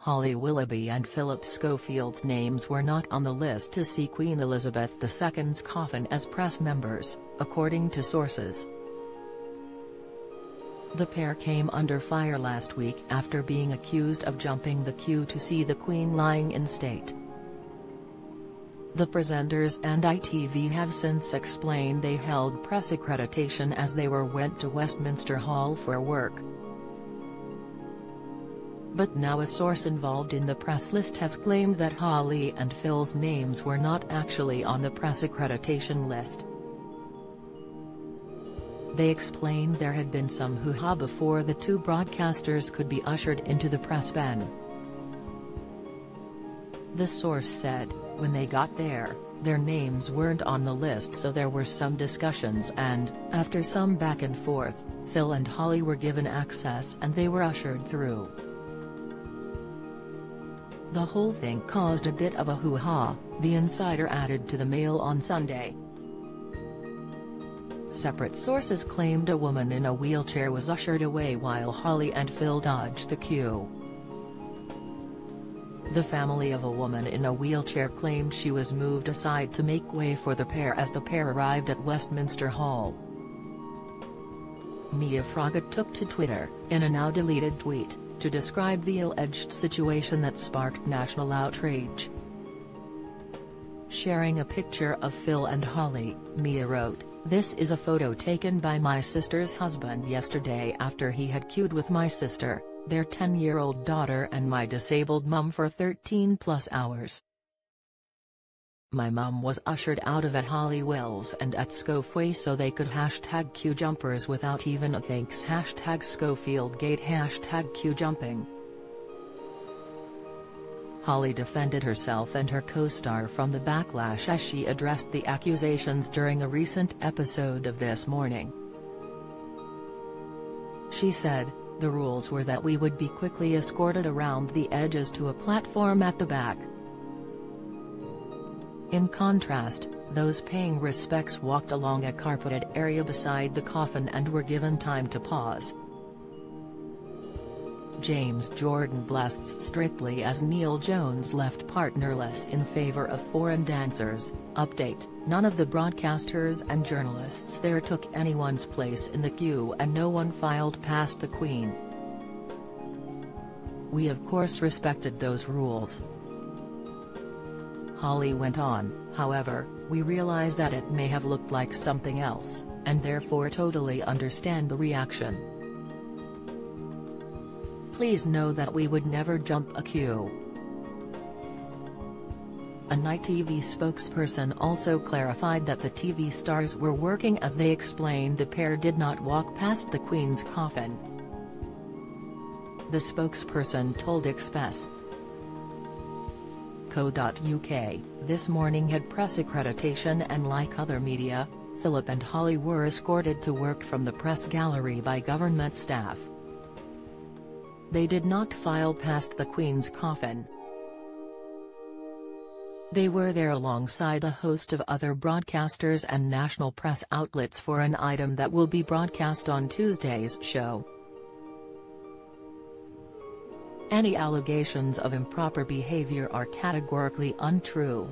Holly Willoughby and Phillip Schofield's names were not on the list to see Queen Elizabeth II's coffin as press members, according to sources. The pair came under fire last week after being accused of jumping the queue to see the Queen lying in state. The presenters and ITV have since explained they held press accreditation as they were went to Westminster Hall for work. But now a source involved in the press list has claimed that Holly and Phil's names were not actually on the press accreditation list. They explained there had been some hoo-ha before the two broadcasters could be ushered into the press pen. The source said, when they got there, their names weren't on the list so there were some discussions and, after some back and forth, Phil and Holly were given access and they were ushered through. The whole thing caused a bit of a hoo-ha, the insider added to the Mail on Sunday. Separate sources claimed a woman in a wheelchair was ushered away while Holly and Phil dodged the queue. The family of a woman in a wheelchair claimed she was moved aside to make way for the pair as the pair arrived at Westminster Hall. Mia Froggatt took to Twitter, in a now-deleted tweet, to describe the ill-edged situation that sparked national outrage. Sharing a picture of Phil and Holly, Mia wrote, This is a photo taken by my sister's husband yesterday after he had queued with my sister, their 10-year-old daughter and my disabled mum for 13 plus hours. My mum was ushered out of at Holly Wells and at Scofway so they could hashtag queue jumpers without even a thanks hashtag Schofieldgate hashtag queue jumping. Holly defended herself and her co-star from the backlash as she addressed the accusations during a recent episode of This Morning. She said, the rules were that we would be quickly escorted around the edges to a platform at the back. In contrast, those paying respects walked along a carpeted area beside the coffin and were given time to pause. James Jordan blessed strictly as Neil Jones left partnerless in favor of foreign dancers. Update, none of the broadcasters and journalists there took anyone's place in the queue and no one filed past the Queen. We of course respected those rules. Holly went on, however, we realize that it may have looked like something else, and therefore totally understand the reaction. Please know that we would never jump a queue. An ITV spokesperson also clarified that the TV stars were working as they explained the pair did not walk past the Queen's coffin. The spokesperson told Express, This Morning had press accreditation and like other media, Phillip and Holly were escorted to work from the press gallery by government staff. They did not file past the Queen's coffin. They were there alongside a host of other broadcasters and national press outlets for an item that will be broadcast on Tuesday's show. Any allegations of improper behavior are categorically untrue.